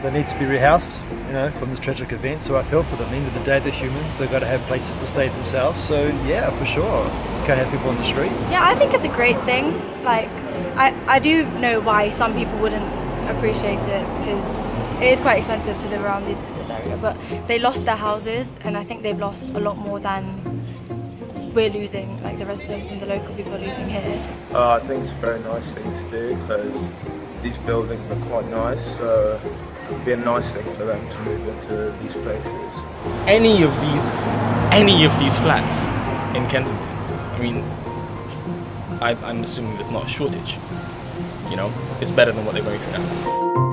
they need to be rehoused, you know, from this tragic event. So I feel for them. At the end of the day, they're humans. They've got to have places to stay themselves. So yeah, for sure, you can't have people on the street. Yeah, I think it's a great thing. Like, I I do know why some people wouldn't appreciate it because it is quite expensive to live around this, this area. But they lost their houses, and I think they've lost a lot more than we're losing. Like the residents and the local people are losing here. Uh, I think it's a very nice thing to do because these buildings are quite nice, so it'd be a nice thing for them to move into these places. Any of these, any of these flats in Kensington, I mean, I, I'm assuming there's not a shortage. You know, it's better than what they're going through now.